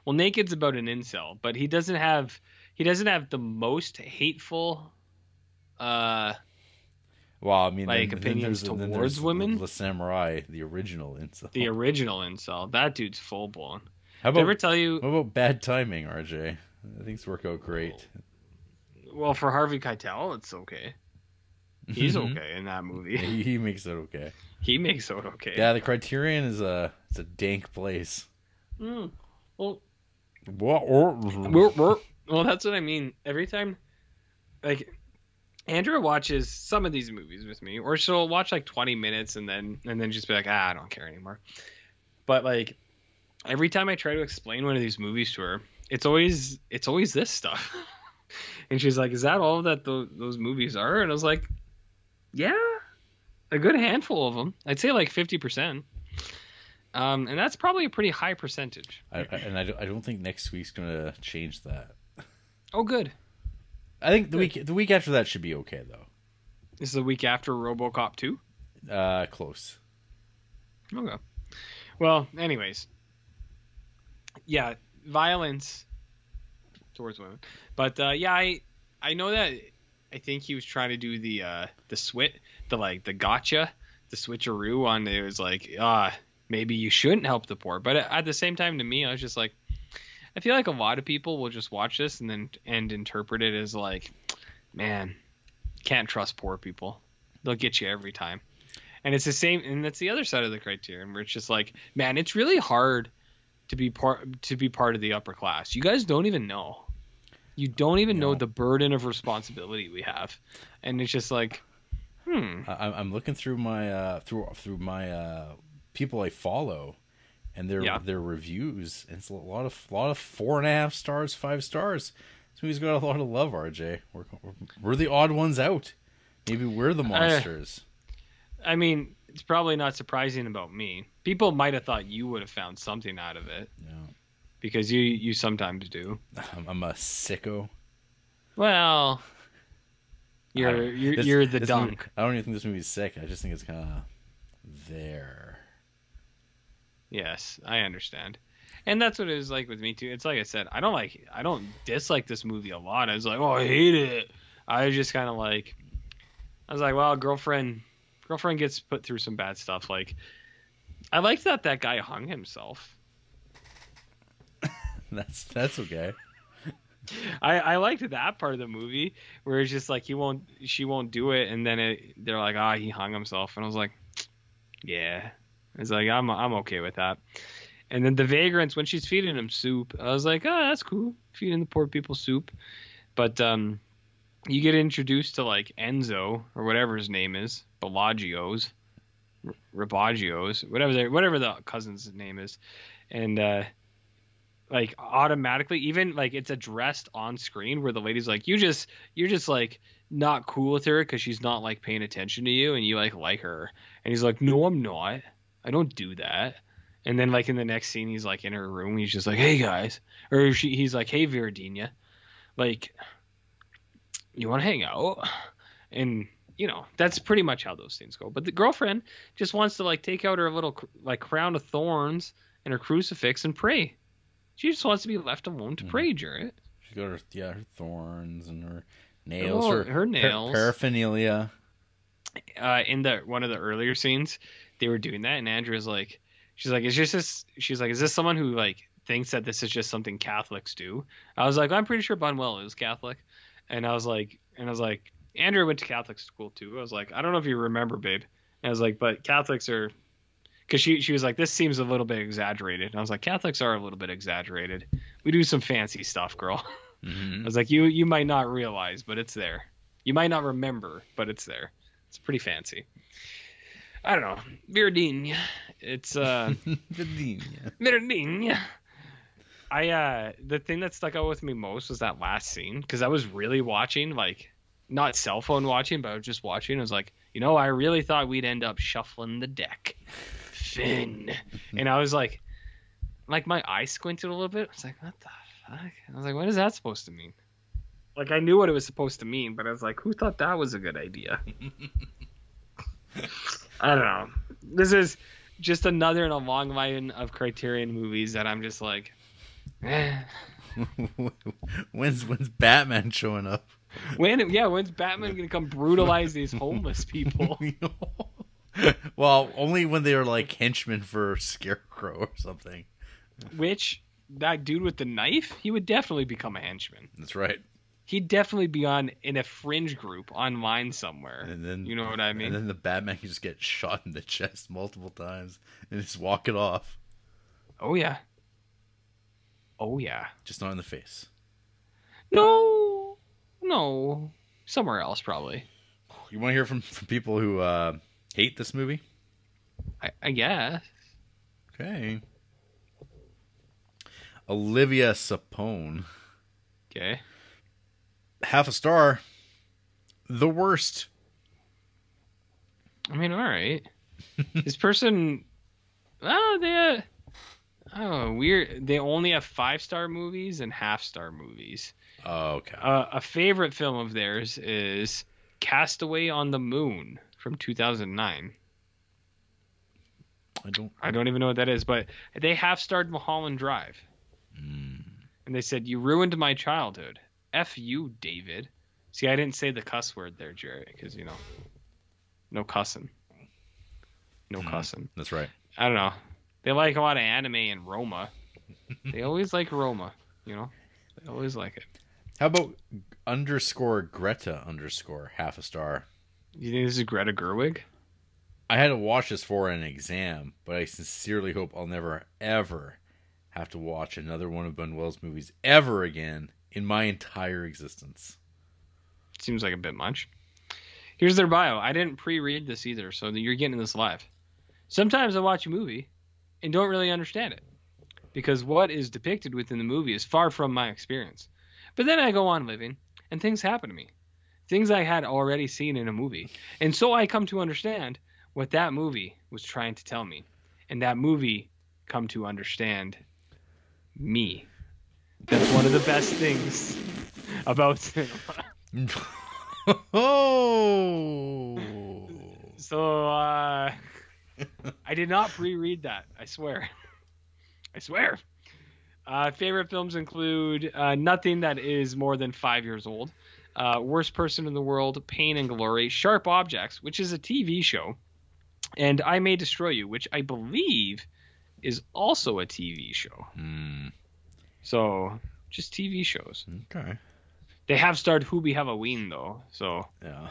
Well, Naked's about an incel, but he doesn't have he doesn't have the most hateful. Uh, Well, I mean, Like, then, opinions then towards women? The Samurai, the original incel. the original incel. That dude's full blown. how Did I about ever tell you? What about bad timing, RJ? Things work out great. Well, for Harvey Keitel, it's okay. He's Mhm. okay in that movie. he, he makes it okay. He makes it okay. Yeah, the Criterion is a it's a dank place. Mm. Well, What? We're, we're, well, that's what I mean. Every time, like, Andrea watches some of these movies with me, or she'll watch like 20 minutes and then and then just be like, ah, I don't care anymore. But like, every time I try to explain one of these movies to her, it's always it's always this stuff. and she's like, "Is that all that tho- those movies are?" And I was like, "Yeah, a good handful of them. I'd say like 50 percent." Um, and that's probably a pretty high percentage. I, I, and I don't, I don't think next week's gonna change that. Oh, good. I think the week the week after that should be okay though. This is the week after RoboCop 2. Uh, close. Okay. Well, anyways, yeah, violence towards women, but uh, yeah, I I know that I think he was trying to do the uh, the swit, the like the gotcha, the switcheroo on it was like ah maybe you shouldn't help the poor, but at the same time to me I was just like I feel like a lot of people will just watch this and then and interpret it as like man can't trust poor people. They'll get you every time. And it's the same and that's the other side of the criterion where it's just like man it's really hard to be part to be part of the upper class. You guys don't even know. You don't even know the burden of responsibility we have. And it's just like hmm. I, I'm looking through my uh through through my uh people I follow, and their Yeah. their reviews. It's a lot of lot of four and a half stars, five stars. This movie's got a lot of love, RJ. We're we're, we're the odd ones out. Maybe we're the monsters. i mean it's probably not surprising about me people might have thought you would have found something out of it Yeah. because you you sometimes do I'm, I'm a sicko. well you're you're, this- you're the dunk movie- I don't even think this movie's sick. I just think it's kind of there. Yes, I understand. And that's what it was like with me too. It's like I said, I don't like I don't dislike this movie a lot. I was like, oh I hate it. I was just kinda like I was like, well, girlfriend girlfriend gets put through some bad stuff. Like I liked that that guy hung himself. That's that's okay. I, I liked that part of the movie where it's just like he won't she won't do it and then it, they're like ah he hung himself and I was like yeah it's like I'm I'm okay with that. And then the vagrants when she's feeding him soup I was like oh that's cool feeding the poor people soup. But um you get introduced to like Enzo or whatever his name is Bellagio's Rabaggio's whatever whatever the cousin's name is. And uh like automatically even like it's addressed on screen where the lady's like you just you're just like not cool with her because she's not like paying attention to you and you like like her. And he's like no i'm not i don't do that. And then like in the next scene he's like in her room. He's just like hey guys. Or she, he's like hey Viridiana like you want to hang out? And you know that's pretty much how those things go. But the girlfriend just wants to like take out her little like crown of thorns and her crucifix and pray. She just wants to be left alone to pray, Jarrett. She's got her yeah her thorns and her nails, oh, her, her nails, par- paraphernalia. Uh, in the one of the earlier scenes, they were doing that, and Andrea's like, she's like, is just this? She's like, is this someone who like thinks that this is just something Catholics do? I was like, I'm pretty sure Buñuel is Catholic, and I was like, and I was like, Andrea went to Catholic school too. I was like, I don't know if you remember, babe. And I was like, but Catholics are because she she was like, this seems a little bit exaggerated. And I was like, Catholics are a little bit exaggerated. We do some fancy stuff, girl. Mm-hmm. I was like, you you might not realize, but it's there. You might not remember, but it's there. It's pretty fancy. I don't know. Virdine. It's uh. Virdine. I uh the thing that stuck out with me most was that last scene because I was really watching like not cell phone watching, but I was just watching. I was like, you know, I really thought we'd end up shuffling the deck. Finn. and I was like, like my eye squinted a little bit. I was like, what the fuck? I was like, what is that supposed to mean? Like I knew what it was supposed to mean, but I was like, who thought that was a good idea? I don't know. This is just another in a long line of Criterion movies that I'm just like, eh. when's when's Batman showing up? When yeah, when's Batman gonna come brutalize these homeless people? well, only when they are like henchmen for Scarecrow or something. Which that dude with the knife, he would definitely become a henchman. That's right. He'd definitely be on in a fringe group online somewhere. And then you know what I mean. And then the Batman can just get shot in the chest multiple times and just walk it off. Oh yeah. Oh yeah. Just not in the face. No, no, somewhere else probably. You want to hear from, from people who uh, hate this movie? I, I guess. Okay. Olivia Sapone. Okay. Half a star. The worst. I mean, all right. this person, oh, they, oh, weird. They only have five star movies and half star movies. Oh, okay. Uh, a favorite film of theirs is Castaway on the Moon from 2009. I don't. I don't even know what that is, but they half starred Mulholland Drive. Mm. And they said, You ruined my childhood. F you, David. See, I didn't say the cuss word there, Jerry, because, you know, no cussing. No mm, cussing. That's right. I don't know. They like a lot of anime and Roma. they always like Roma, you know? They always like it. How about underscore Greta underscore half a star? You think this is Greta Gerwig? I had to watch this for an exam, but I sincerely hope I'll never, ever have to watch another one of Buñuel's movies ever again in my entire existence. Seems like a bit much. Here's their bio. I didn't pre-read this either, so you're getting this live. Sometimes I watch a movie and don't really understand it because what is depicted within the movie is far from my experience. But then I go on living and things happen to me. Things I had already seen in a movie. And so I come to understand what that movie was trying to tell me. And that movie come to understand me. That's one of the best things about cinema. oh. So uh, I did not pre-read that. I swear. I swear. Uh, favorite films include uh, nothing that is more than five years old. Uh, Worst Person in the World, Pain and Glory, Sharp Objects, which is a TV show, and I May Destroy You, which I believe is also a TV show. Mm. So just TV shows. Okay. They have starred Hubie Halloween though, so Yeah.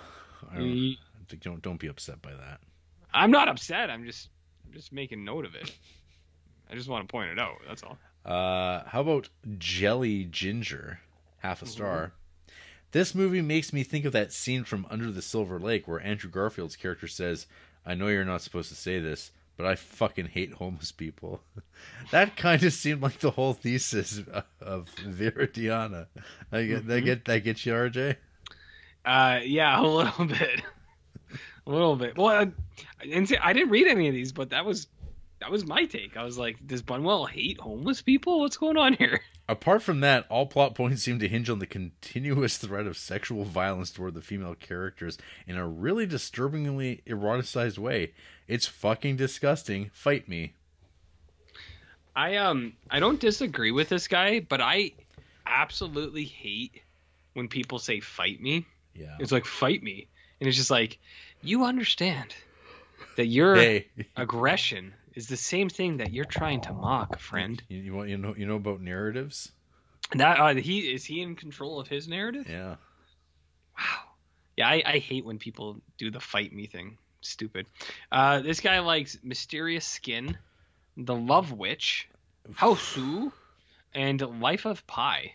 I don't, think don't don't be upset by that. I'm not upset. I'm just I'm just making note of it. I just want to point it out. That's all. Uh, how about Jelly Ginger? Half a star. This movie makes me think of that scene from Under the Silver Lake where Andrew Garfield's character says, "I know you're not supposed to say this, but I fucking hate homeless people." that kind of seemed like the whole thesis of Viridiana. I get that get that get you, RJ? Uh, yeah, a little bit, a little bit. Well, I, I didn't say, I didn't read any of these, but that was that was my take. I was like, does Buñuel hate homeless people? What's going on here? Apart from that, all plot points seem to hinge on the continuous threat of sexual violence toward the female characters in a really disturbingly eroticized way. It's fucking disgusting. Fight me. I um I don't disagree with this guy, but I absolutely hate when people say fight me. Yeah. It's like fight me. And it's just like you understand that your Hey, aggression is the same thing that you're trying to mock, friend. you, you want you know you know about narratives? That uh, he is he in control of his narrative? Yeah. Wow. Yeah, I, I hate when people do the fight me thing. Stupid. Uh, this guy likes Mysterious Skin, The Love Witch, Hausu, and Life of Pi.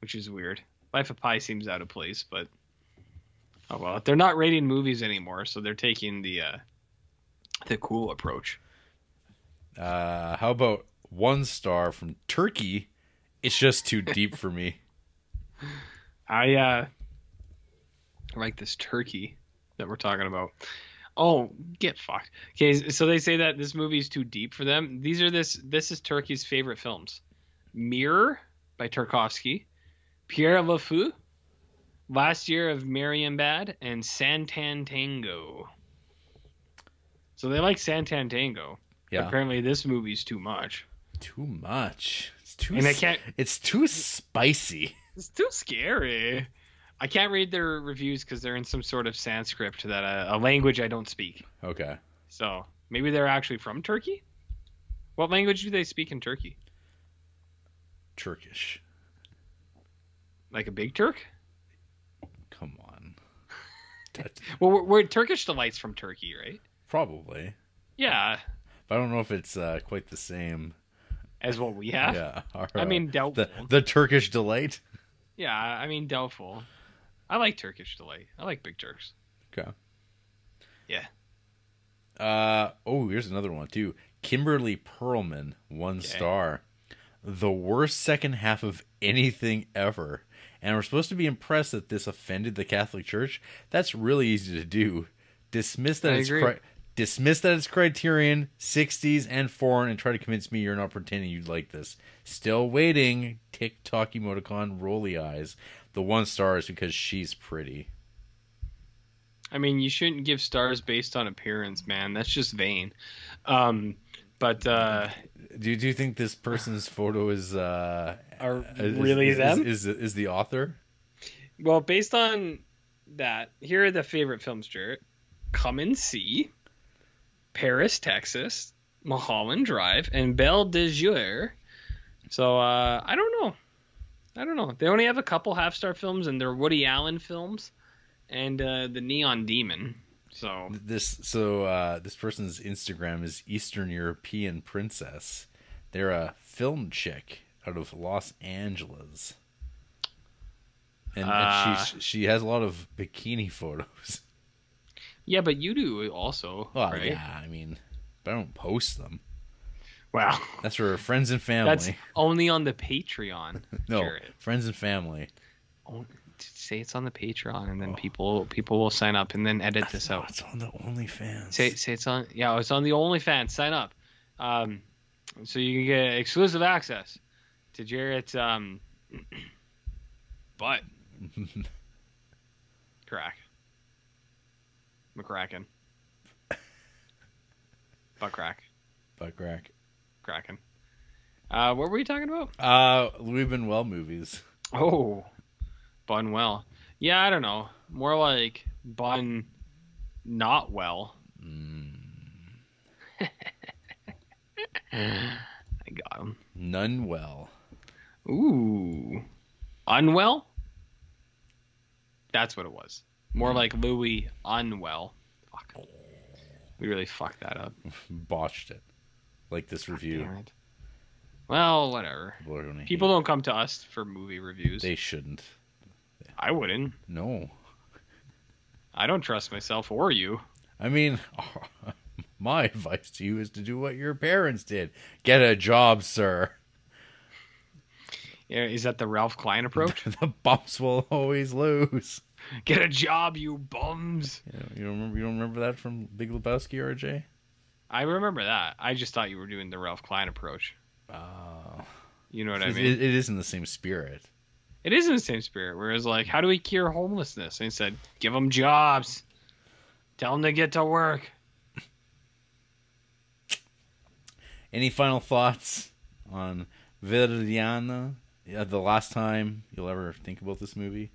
Which is weird. Life of Pi seems out of place, but oh well. They're not rating movies anymore, so they're taking the uh, the cool approach. Uh, how about one star from Turkey? It's just too deep for me. I uh like this turkey that we're talking about. Oh, get fucked. Okay, so they say that this movie is too deep for them. These are this this is Turkey's favorite films. Mirror by Tarkovsky, Pierrot le Fou, Last Year of Marienbad, and Sátántangó. So they like Sátántangó. Yeah. Apparently this movie's too much. Too much. It's too. And I can't It's too spicy. It's too scary. I can't read their reviews because they're in some sort of Sanskrit that uh, a language I don't speak. Okay. So maybe they're actually from Turkey. What language do they speak in Turkey? Turkish. Like a big Turk? Come on. Well, we're, we're Turkish delights from Turkey, right? Probably. Yeah, But I don't know if it's uh, quite the same. as what we have. Yeah. our, I uh, mean, doubtful. the the Turkish delight. Yeah, I mean doubtful. I like Turkish delight. I like big Turks. Okay. Yeah. Uh oh, here's another one too. Kimberly Perlman, one Okay. star. The worst second half of anything ever. And we're supposed to be impressed that this offended the Catholic Church. That's really easy to do. Dismiss that I it's cri- dismiss that as Criterion, 60s, and foreign, and try to convince me you're not pretending you'd like this. Still waiting. TikTok emoticon, rolly eyes. The one star is because she's pretty. I mean, you shouldn't give stars based on appearance, man. That's just vain. Um, but uh, Do you, do you think this person's photo is uh Are is- really is, them? Is, is is the author? Well, based on that, here are the favorite films, Jarrett. Come and See, Paris, Texas, Mulholland Drive, and Belle de Jour. So uh, I don't know. I don't know. They only have a couple half star films, and they're Woody Allen films, and uh, the Neon Demon. So This so uh this person's Instagram is Eastern European Princess. They're a film chick out of Los Angeles. And, Uh. and she she has a lot of bikini photos. yeah, but you do also, Well, right? yeah, I mean, but I don't post them. Wow, That's for friends and family. that's only on the Patreon. no, Jarrett. friends and family. Oh, say it's on the Patreon, and then people people will sign up, and then edit this out. it's on the OnlyFans. Say say it's on yeah, it's on the OnlyFans. Sign up, um, so you can get exclusive access to Jarrett's um, butt crack, McCracken, butt crack, Butt crack. Kraken. Uh, what were we talking about? Uh, Luis Buñuel movies. Oh, Bun well. Yeah, I don't know. More like Bun not well. Mm, I got him. none well. Ooh. Unwell? That's what it was. More mm. like Louis Unwell. Fuck. We really fucked that up. Botched it. Like this review. Damn it. Well, whatever. People don't come to us for movie reviews. They shouldn't. I wouldn't. No. I don't trust myself or you. I mean, my advice to you is to do what your parents did. Get a job, sir. Yeah, Is that the Ralph Klein approach? the bumps will always lose. Get a job, you bums. You, you don't remember? You don't remember that from Big Lebowski, RJ? I remember that. I just thought you were doing the Ralph Klein approach. Uh, You know what I it, mean? it is in the same spirit. It is in the same spirit. Whereas, like, how do we cure homelessness? And he said, give them jobs. Tell them to get to work. Any final thoughts on Viridiana? Yeah, the last time you'll ever think about this movie?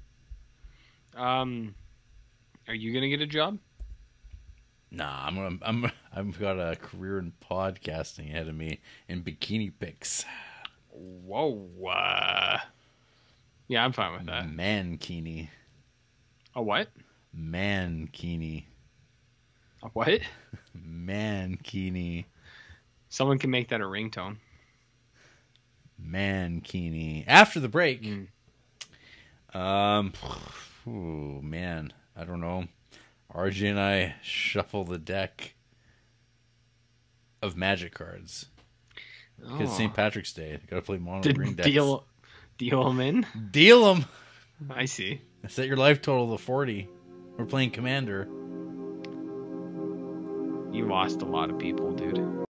Um, are you gonna get a job? Nah, I'm gonna, I'm I've got a career in podcasting ahead of me in bikini pics. Whoa. Uh, yeah, I'm fine with that. Mankini. A what? Mankini. A what? Mankini. Someone can make that a ringtone. Mankini. After the break, Mm. um, ooh, man, I don't know. RJ and I shuffle the deck of magic cards because Oh. St. Patrick's Day. Got to play mono Did green decks. deal deal them in? Deal them. I see. Set your life total to forty. We're playing Commander. You lost a lot of people, dude.